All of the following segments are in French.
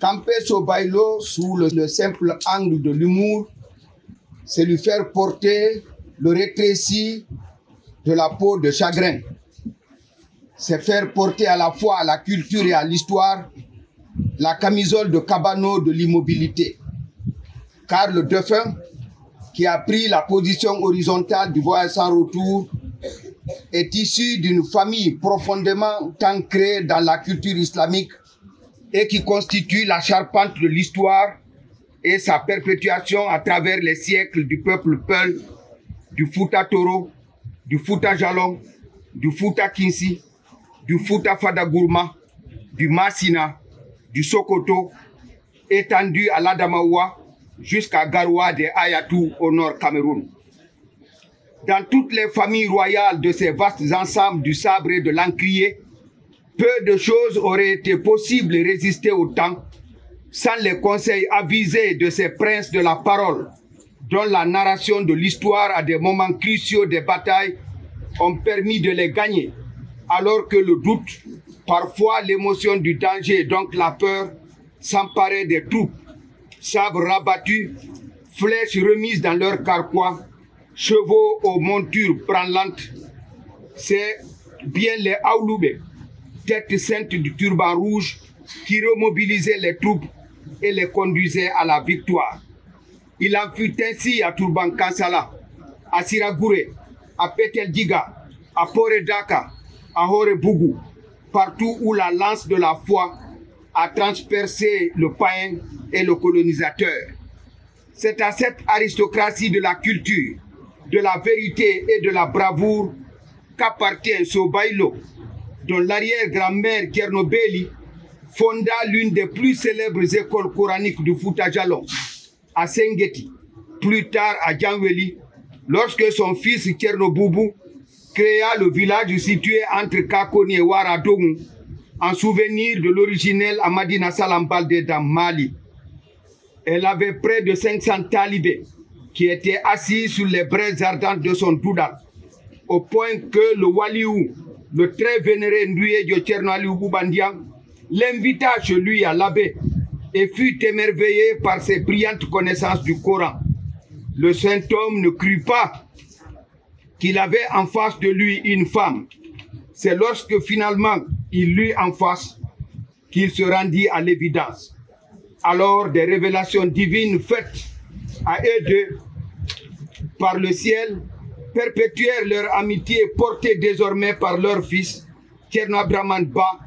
Camper Sobailo sous le, le simple angle de l'humour, c'est lui faire porter le rétréci de la peau de chagrin. C'est faire porter à la fois à la culture et à l'histoire la camisole de cabano de l'immobilité. Car le défunt, qui a pris la position horizontale du voyage sans retour, est issu d'une famille profondément ancrée dans la culture islamique et qui constitue la charpente de l'histoire et sa perpétuation à travers les siècles du peuple Peul, du Fouta Toro, du Fouta Jalon, du Fouta Kinsi, du Fouta Fadagourma, du Massina, du Sokoto, étendu à l'Adamaoua jusqu'à Garoua de Ayatou au nord Cameroun. Dans toutes les familles royales de ces vastes ensembles du sabre et de l'encrier, peu de choses auraient été possibles et résister au temps sans les conseils avisés de ces princes de la parole, dont la narration de l'histoire à des moments cruciaux des batailles ont permis de les gagner, alors que le doute, parfois l'émotion du danger, donc la peur, s'emparait des troupes, sabres rabattus, flèches remises dans leur carquois, chevaux aux montures branlantes. C'est bien les Aouloubé, tête sainte du turban rouge, qui remobilisaient les troupes et les conduisaient à la victoire. Il en fut ainsi à Turban Kansala, à Siragouré, à Petel Diga, à Poredaka, à Horebougou, partout où la lance de la foi a transpercé le païen et le colonisateur. C'est à cette aristocratie de la culture, de la vérité et de la bravoure qu'appartient Sobailo, dont l'arrière-grand-mère Kernobeli fonda l'une des plus célèbres écoles coraniques du Fouta Jalon, à Sengeti, plus tard à Djanweli, lorsque son fils Tchernoboubou créa le village situé entre Kakoni et Ouaradong en souvenir de l'originel Amadina Salambalde dans Mali. Elle avait près de 500 talibés qui étaient assis sur les braises ardentes de son doudal, au point que le Waliou, le très vénéré Ndouye de Tchernoaliou Boubandian, l'invita chez lui à l'abbé et fut émerveillé par ses brillantes connaissances du Coran. Le saint homme ne crut pas qu'il avait en face de lui une femme. C'est lorsque finalement il l'eut en face qu'il se rendit à l'évidence. Alors des révélations divines faites à eux deux par le ciel perpétuèrent leur amitié portée désormais par leur fils, Tierno Ba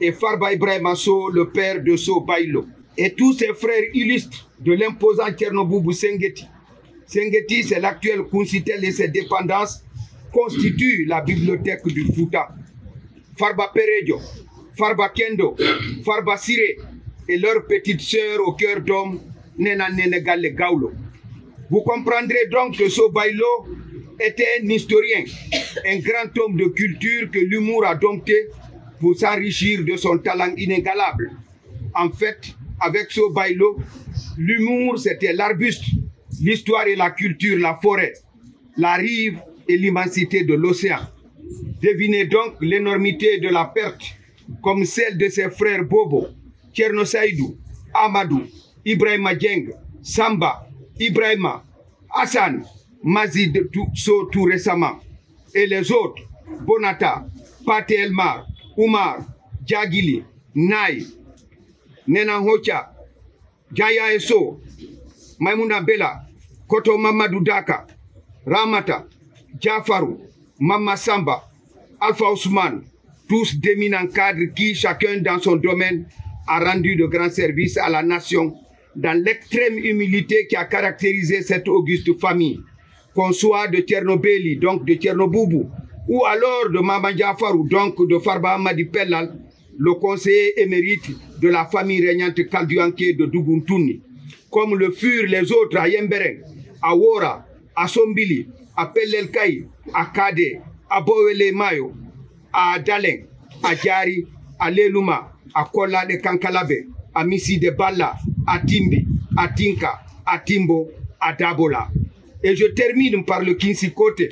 et Farba Ibrahim Asso, le père de So Bailo, et tous ses frères illustres de l'imposant Tchernoboubou Sengeti. Sengeti, c'est l'actuel Kunsitel et ses dépendances constituent la bibliothèque du Fouta. Farba Perejo, Farba Kendo, Farba Sire et leur petite sœur au cœur d'homme, Nena Gaulo. Vous comprendrez donc que So Bailo était un historien, un grand homme de culture que l'humour a dompté pour s'enrichir de son talent inégalable. En fait, avec ce bailo, l'humour c'était l'arbuste, l'histoire et la culture, la forêt, la rive et l'immensité de l'océan. Devinez donc l'énormité de la perte, comme celle de ses frères Bobo, Tcherno Saïdou, Amadou, Ibrahima Dieng, Samba, Ibrahima, Hassan, Mazid So tout récemment, et les autres, Bonata, Pate Elmar, Umar, Jagili, Nai, Nena Hocha, Jaya Eso, Maimuna Bella, Koto Ramata, Jafaru, Mama Samba, Alpha Ousmane, tous d'éminents cadres qui, chacun dans son domaine, a rendu de grands services à la nation dans l'extrême humilité qui a caractérisé cette auguste famille, qu'on soit de Tchernobéli, donc de Tchernoboubou, ou alors de Mama Jafarou, donc de Farba Amadi Pellal, le conseiller émérite de la famille régnante Kalduanke de Duguntuni, comme le furent les autres à Yembereng, à Wora, à Sombili, à Pelelkaï, à Kade, à Mayo, à Daleng, à Djari, à Leluma, à Kola de Kankalabe, à Missi de Balla, à Timbi, à Tinka, à Timbo, à Dabola. Et je termine par le Kinsikote,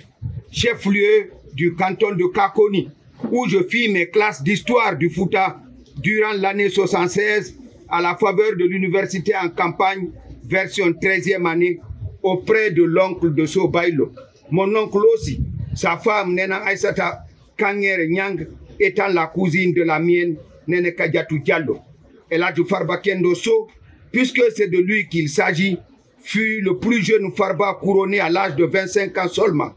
chef-lieu du canton de Kakoni, où je fis mes classes d'histoire du Fouta durant l'année 76 à la faveur de l'université en campagne, version 13e année, auprès de l'oncle de Sobailo. Mon oncle aussi, sa femme Nena Aïsata Kangere Nyang, étant la cousine de la mienne, Nene Kadiatou Diallo. Elle a du Farba Kendo So, puisque c'est de lui qu'il s'agit, fut le plus jeune Farba couronné à l'âge de 25 ans seulement,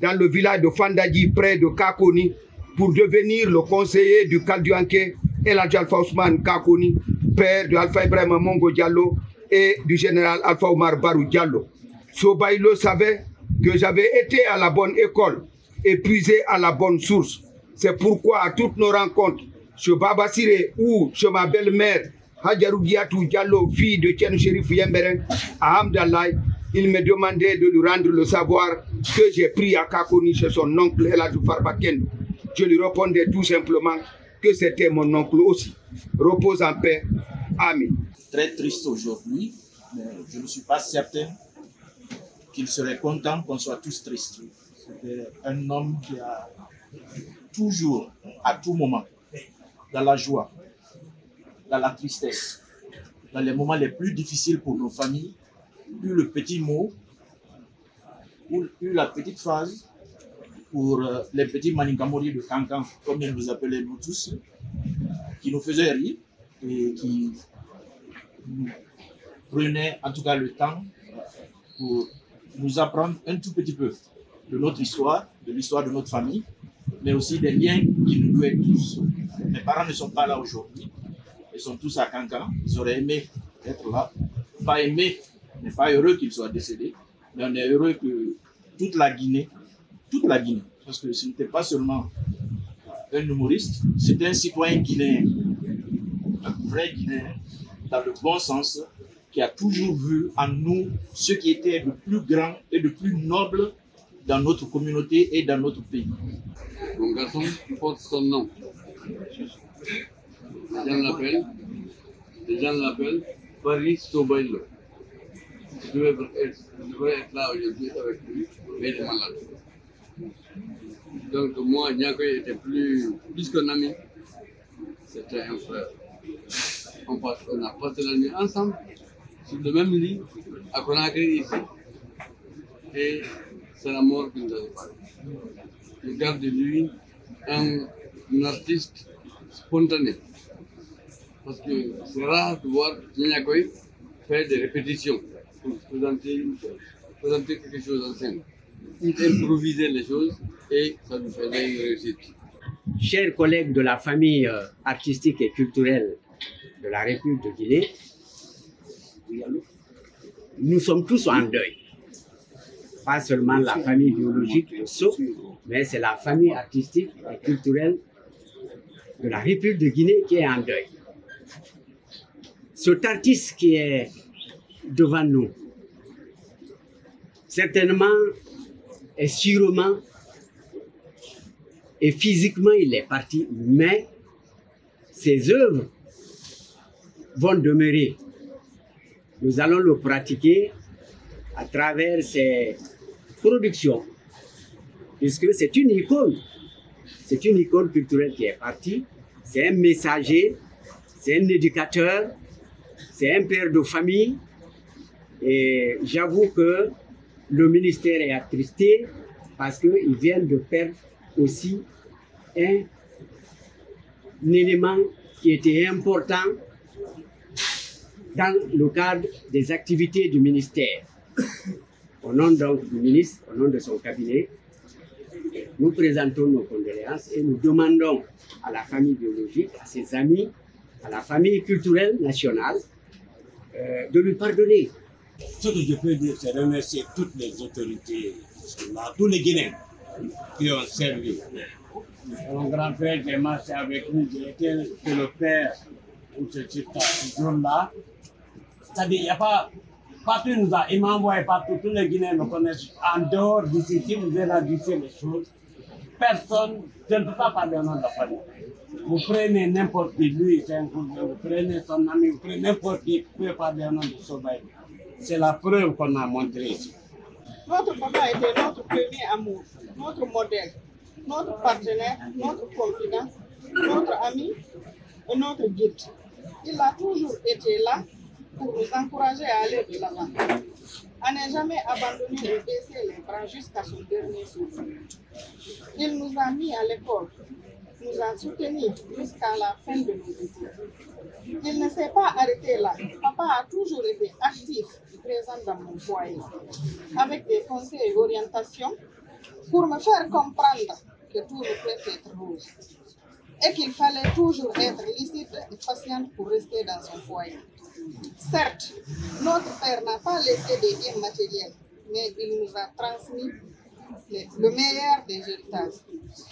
dans le village de Fandadji, près de Kakoni, pour devenir le conseiller du Kalduanke El Alpha Ousmane Kakoni, père de Alpha Ibrahim Mongo Diallo et du général Alpha Omar Barou Diallo. Sobaïlo savait que j'avais été à la bonne école et puisé à la bonne source. C'est pourquoi à toutes nos rencontres, chez Baba Sire ou chez ma belle-mère, Hadjarou Giatou Diallo, fille de Tien Sherif Yemberen, à Hamdallah, il me demandait de lui rendre le savoir que j'ai pris à Kakoni chez son oncle Eladou Farbakendo. Je lui répondais tout simplement que c'était mon oncle aussi. Repose en paix. Amen. Très triste aujourd'hui, mais je ne suis pas certain qu'il serait content qu'on soit tous tristes. C'était un homme qui a toujours, à tout moment, dans la joie, dans la tristesse, dans les moments les plus difficiles pour nos familles, eu le petit mot, ou eu la petite phrase pour euh, les petits manigamori de Cancan, comme ils nous appelaient nous tous, qui nous faisaient rire et qui prenaient en tout cas le temps pour nous apprendre un tout petit peu de notre histoire, de l'histoire de notre famille, mais aussi des liens qui nous douaient tous. Mes parents ne sont pas là aujourd'hui, ils sont tous à Cancan, ils auraient aimé être là, pas aimé, mais pas heureux qu'ils soient décédés, mais on est heureux que toute la Guinée, toute la Guinée, parce que ce n'était pas seulement un humoriste, c'était un citoyen guinéen, un vrai Guinéen, dans le bon sens, qui a toujours vu en nous ce qui était le plus grand et le plus noble dans notre communauté et dans notre pays. Mon garçon porte son nom. Gens l'appellent, les gens l'appellent Paris Sobailo. Je devrais être, là aujourd'hui avec lui, mais il est malade. Donc moi, Niako était plus, plus qu'un ami. C'était un frère. On, passe, on a passé la nuit ensemble, sur le même lit, à Conakry ici. Et c'est la mort qui nous a séparés. Je garde de lui un, un artiste spontané. Parce que c'est rare de voir Niakoy faire des répétitions présenter, présenter quelque chose en scène. Il les choses et ça nous faisait une réussite. Chers collègues de la famille euh, artistique et culturelle de la République de Guinée, nous sommes tous en deuil. Pas seulement la famille biologique de Sceaux, mais c'est la famille artistique et culturelle de la République de Guinée qui est en deuil. Cet artiste qui est devant nous, certainement et sûrement et physiquement il est parti, mais ses œuvres vont demeurer. Nous allons le pratiquer à travers ses productions, puisque c'est une icône. C'est une icône culturelle qui est partie. C'est un messager, c'est un éducateur, c'est un père de famille. Et j'avoue que le ministère est attristé parce qu'ils viennent de perdre aussi un, élément qui était important dans le cadre des activités du ministère. Au nom du ministre, au nom de son cabinet, nous présentons nos condoléances et nous demandons à la famille biologique, à ses amis, à la famille culturelle nationale, euh, de lui pardonner. Ce que je peux dire, c'est remercier toutes les autorités, tous les Guinéens qui ont servi. Mon grand-père est marché avec nous, j'ai été le père pour ce jour-là. C'est-à-dire, il n'y a pas, partout nous a, il m'a envoyé partout, tous les Guinéens me connaissent. En dehors d'ici, si vous élargissez les choses, personne, je ne peux pas parler au nom de la famille. Vous prenez n'importe qui, lui, c'est un cousin, vous prenez son ami, vous prenez n'importe qui, vous pouvez parler au nom de. C'est la preuve qu'on a montrée ici. Notre papa était notre premier amour, notre modèle, notre partenaire, notre confident, notre ami et notre guide. Il a toujours été là pour nous encourager à aller de l'avant, à ne jamais abandonner de baisser les bras jusqu'à son dernier souffle. Il nous a mis à l'école, nous a soutenus jusqu'à la fin de nos études. Il ne s'est pas arrêté là. Papa a toujours été actif et présent dans mon foyer, avec des conseils et orientations pour me faire comprendre que tout ne peut être rose et qu'il fallait toujours être lucide et patiente pour rester dans son foyer. Certes, notre père n'a pas laissé des biens matériels, mais il nous a transmis le, le meilleur des héritages.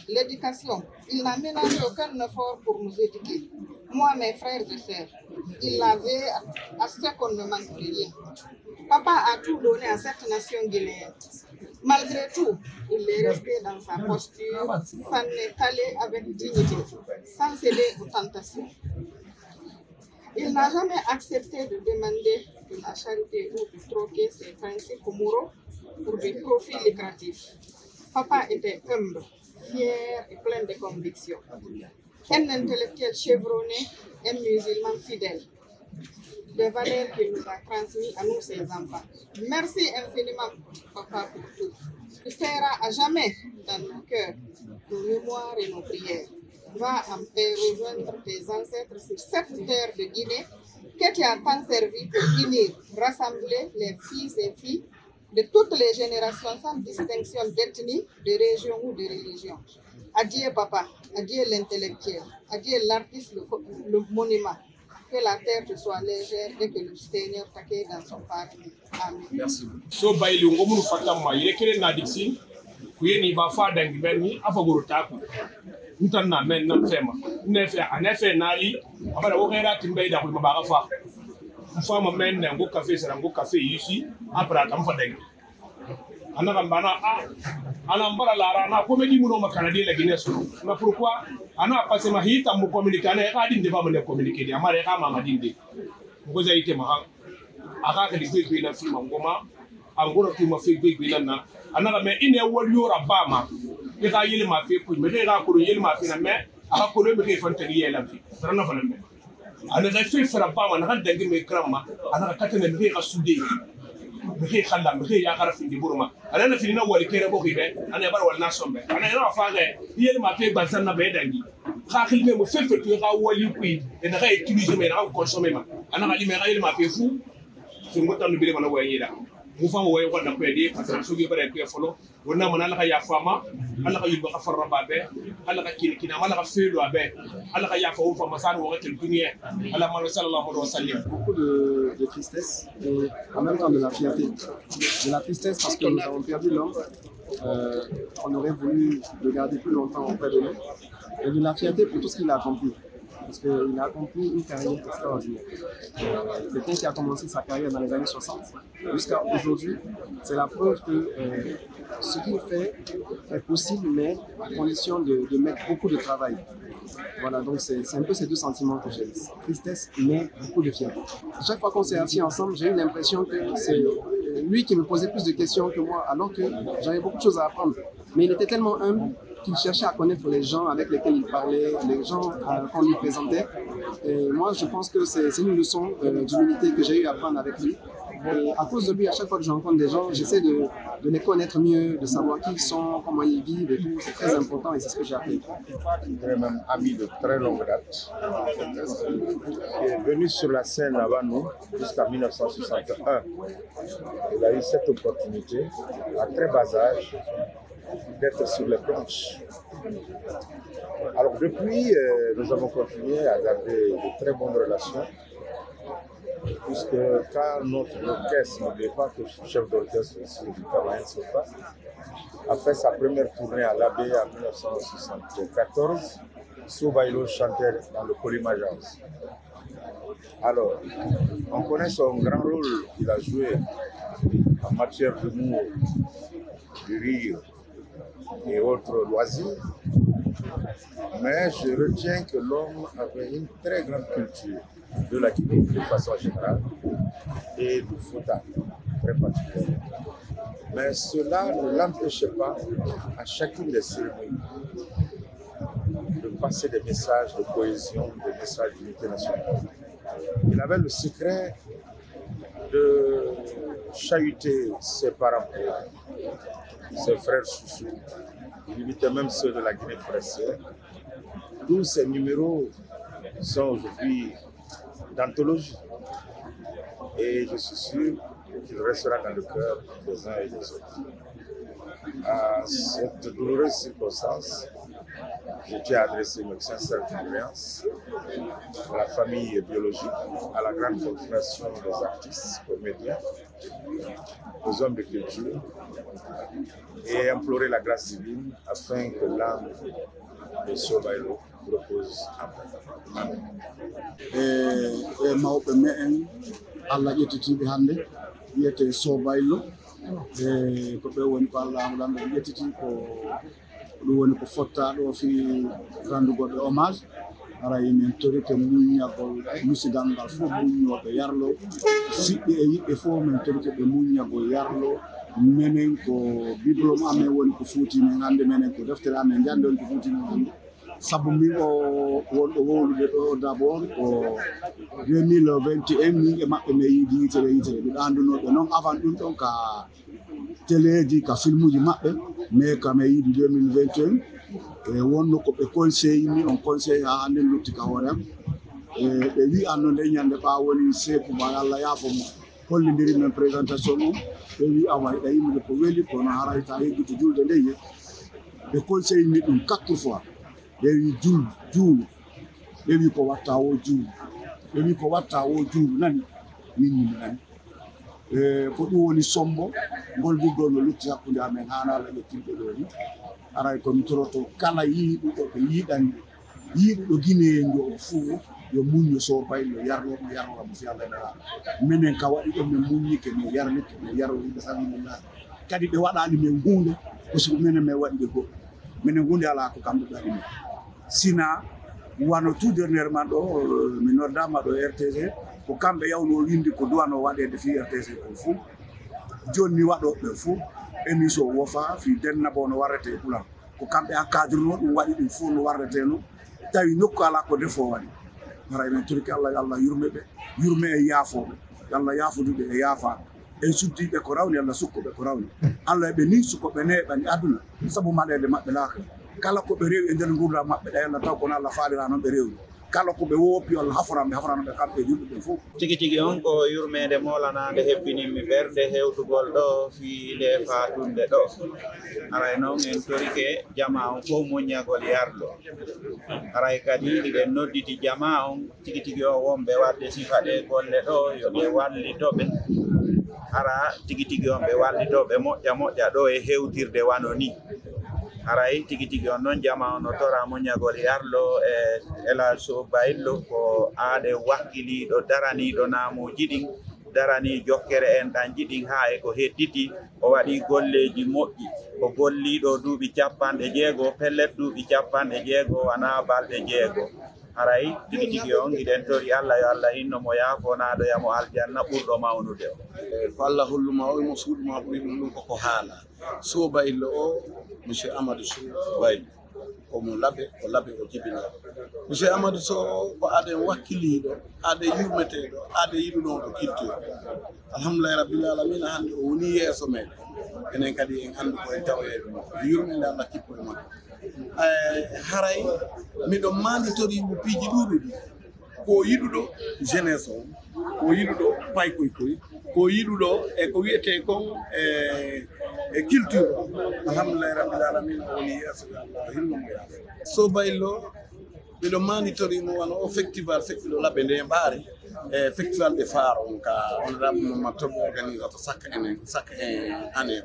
L'éducation, il n'a ménagé aucun effort pour nous éduquer. Moi, mes frères et sœurs, il l'avait à, à ce qu'on ne manque de rien. Papa a tout donné à cette nation guinéenne. Malgré tout, il est resté dans sa posture, s'en est allé avec dignité, sans céder aux tentations. Il n'a jamais accepté de demander de la charité ou de troquer ses principes moraux pour des profits lucratifs. Papa était humble, fier et plein de convictions. Un intellectuel chevronné, un musulman fidèle. Des valeurs qu'il nous a transmises à nous, ses enfants. Merci infiniment, Papa, pour tout. Tu seras à jamais dans nos cœurs, nos mémoires et nos prières. Va rejoindre tes ancêtres sur cette terre de Guinée que tu as tant servi pour rassembler les fils et filles de toutes les générations sans distinction d'ethnie, de région ou de religion. Adieu papa, adieu l'intellectuel, adieu l'artiste, le, monument. Que la terre te soit légère et que le Seigneur t'accueille dans son paradis. Amen. Merci. So bayili ngo munu fata ma yire kere na diksi ku n tãn na mɛn nan fɛɛma a ne fɛɛ naa yi a bara e da koɩma baaga fa. N faama mɛn nɛ n gʋka fee sara n yisi e a tam fa dɛŋ a naga a ana n bara laara ana comédie mu nooma kana la guinée sono nga pourquoi ana parce ma hiita mu communiqué ana ɛka dinde faama ne communiqué de a mara ɛka maama dinde n goza yi tema han a kaa kali gbe gbe na fima ngoma a ngora tuuma fee gbe na na e a naga mɛ i ne wali i ka yeli ma fe kuj me de ka kuru yeli ma fe na me aka kolo be ke fon tagi yela fe tara na fana me ana ka fe fara ba ma na ka dangi me kram ma ana ka katene me ka sude me ke khalla me ke ya kara fi di burma ana na fi na wali kere bo hibe ana bar wal na sombe ana ina fa ga yeli ma fe ban san na be dangi ka khil me mo fe fe to ka wali kuj e na ka utiliser me na ka consommer ma ana ka di me ka yeli ma fe fu singo tanu bile mana wayira beaucoup de, de tristesse et en même temps de la fierté. De la tristesse parce que nous avons perdu l'homme. Euh, on aurait voulu le garder plus longtemps auprès de nous. Et de la fierté pour tout ce qu'il a accompli. Parce qu'il a accompli une carrière extraordinaire. Euh, Quelqu'un qui a commencé sa carrière dans les années 60 jusqu'à aujourd'hui, c'est la preuve que euh, ce qu'il fait est possible, mais à condition de, de mettre beaucoup de travail. Voilà, donc c'est un peu ces deux sentiments que j'ai. Tristesse, mais beaucoup de fierté. Chaque fois qu'on s'est assis ensemble, j'ai eu l'impression que c'est lui qui me posait plus de questions que moi, alors que j'avais beaucoup de choses à apprendre. Mais il était tellement humble qu'il cherchait à connaître les gens avec lesquels il parlait, les gens euh, qu'on lui présentait. Et moi, je pense que c'est une leçon euh, d'humilité que j'ai eu à prendre avec lui. Et à cause de lui, à chaque fois que je rencontre des gens, j'essaie de, les connaître mieux, de savoir qui ils sont, comment ils vivent et tout. C'est très important et c'est ce que j'ai appris. très même ami de très longue date, est venu sur la scène avant nous jusqu'à 1961. Il a eu cette opportunité, à très bas âge, d'être sur les planches. Alors depuis, euh, nous avons continué à garder de très bonnes relations, puisque quand notre orchestre, n'oubliez pas que je suis chef d'orchestre aussi du Cameroun Sofa, a fait sa première tournée à l'AB en 1974, Soubaïlo chantait dans le Polymagence. Alors, on connaît son grand rôle qu'il a joué en matière d'humour, du rire et autres loisirs, mais je retiens que l'homme avait une très grande culture de la Guinée de façon générale et du Fouta très particulièrement. Mais cela ne l'empêchait pas, à chacune des cérémonies, de passer des messages de cohésion, des messages d'unité nationale. il avait le secret de chahuter ses parents, ses frères sous Il imitait même ceux de la Guinée forestière. Tous ces numéros sont aujourd'hui d'anthologie. Et je suis sûr qu'il restera dans le cœur des uns et des autres. À cette douloureuse circonstance, je tiens à adresser mes sincères condoléances à la famille biologique, à la grande confédération des artistes, comédiens, aux hommes de culture, et implorer la grâce divine afin que l'âme de Sobaïlo repose en paix. Amen. e mawɓe me en allah ƴettitiɓe hannde wiyete sobaylo e ko ɓe woni ko allah amɗanɗo ƴettiti ko ɗum woni ko fottaɗo fi randugoɓe hommage ara min torike muñagol musigal ngal fof muñoɓe yarlo. Siɓɓe e yiɓɓe fof min torike ɓe muñagol yarlo. Minen ko diplôme amen woni ko fuuti min hannde menen ko deftere amen jande woni ko fuuti min hannde sabu min o wonɗo wowlude ɗo d' abord ko 2021 min e maɓɓe mi yiidi yitere yitere ɓe andunoɓe noon avant ɗum ɗon ka téléji ka filmuji maɓɓe mais kame yiidi 2021 e wonno ko ɓe conseille mi on conseille ha hannde lutti ka hoorem e ɓe wi anno nde ñande ɓa woni seku ma allah yaafo mo. Hollidiri men présentation o ɓe wi awa e ɗayimide ko weeli kono harayta heggito julde nde ye. Ɓe conseille mi ɗum quatre fois. Ɓe wi jul juulo ɓe wi ko watta wo juulo ɓe wi ko watta wo juulo nani? Min mi nani. E ko ɗum woni sombo. Ngol ɗuɗɗo no lutti hakkude amen hanala ƴettimɓe ɗo ni aray komi toroto kala yiiɗuɗo ɓe yiiɗanɓe yiiɗuɗo guineyen o fuu yo muñño soor bayi no yarno mo fi allah nana. Minen ka waɗi ɗon min muññike min yarnike min yarno yimɓe samimillah kadi ɓe waɗani min hunde ko siko minen min waɗi ɓe goɗɗo minen hunde ala ko kamɓe ɓe waɗimin sina wano tout dernière man ɗo euh, mi noddama ɗo rtg ko kamɓe yawno windi ko duwano waɗede fi rtg ko fou joni mi waɗoɓe fou émission wofa fi dennabo no warrete e ɓulan ko kamɓe hakkadrino ɗum waɗi ɗum fof no wardateno tawi nokku ala ko defo waɗi. Bara eɗen torki allah yo allah yurme ɓe yurme e yaafoɓe yo allah yaafuduɓe e yaafaɓe en suddiɓe ko rawni allah sukkuɓe ko rawni. Allah eɓe ni sukoɓe neɓani aduna saabu maɗede maɓɓe laaka. Kala koɓe rewi e nder gurdam maɓɓe ɗa allah taw kono allah faalira noon ɓe rewni kala ko ɓe wopi Allah hafranɓe hafranɓe kamɓe e yimɓe ɓe fof. Tigi tigi on ko yurmede molanade hebbinimmi ɓerde hewtugol ɗo fiile fatunde ɗo. Aray noon en torike jama on fof moñagol yarɗo aray kadi iɗen nodditi jama on tigi tigi o wonɓe wadde sifa ɗe golle ɗo yoɓe wallitoɓe. Ara tigi tigi on ɓe wallitoɓe moƴƴa moƴƴa ɗo e hewtirde wano ni. haray tigi tigi on noon jama ono tora muñagol yarlo e elaso bayillo ko aade wakkiliɗo daraniɗo namuji ɗin darani jokkere en ɗan jiɗin ha e ko hedditi o waɗi golleji moƴƴi. Ko golliɗo duuɓi capanɗe jeego pellet duuɓi capanɗe jeego wana balɗe jeego. Haray tigi tigi on giɗen tori allah yo allah hinno mo yamo aljanna ɓurɗo mawnude o ko allah holluma o emo suuɗuma ɓuri ɗum ɗum koko haala. Suo bayillo o monsieur amadou sou baylo. Komo laɓe o laaɓe o jibina. Monsieur amadou sow ko aɗen wakkiliɗo aɗen yurmeteɗo aɗen yiɗunoɗo culture alhamdulillahi rabbil alamina hannde o woni yeeso meɗen. Enen kadi en anndi koye tawe yurmede allah kippo e makko Eh, haray miɗo manditorimo piiji ɗuɗuɗi ko yiɗuɗo jeunesse o ko yiɗuɗo paykoykoy ko yiɗuɗo e ko wiyete kon eh, e culture o. Alhamdulillahi rabbil alamina woni yeeso yo allah hilnumo yaafo so baylo miɗo monitoring wano o festival fekkiɗo laɓe nde mbaare e festival de faaro on ka honorable momad toɓo organisata sakka enen sakka e année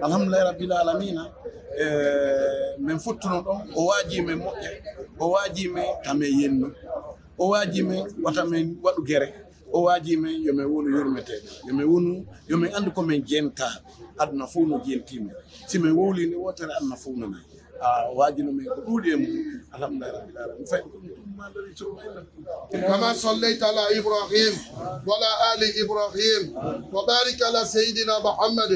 o alhamdulillahi rabbil alamina e min fottuno ɗon o waajimen moƴƴe o waajimen tamen yenno o waajimen watamen waɗu gere o waajimen yomin wonu yurmeteɗo yomin wonu yomin anndu komin jentaaɓe aduna fof no jentimi simin wowlinde wotere aduna fof no nayi e mum alhamdulillahi rabbil alamin fayi ko ɗum tummadori somayla كما صليت على إبراهيم وعلى آل إبراهيم وبارك على سيدنا محمد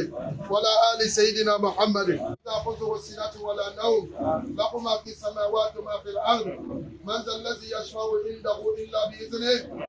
وعلى آل سيدنا محمد. لا تأخذه سنة ولا نوم. له ما في السماوات وما في الأرض. من ذا الذي يشفع عنده إلا بإذنه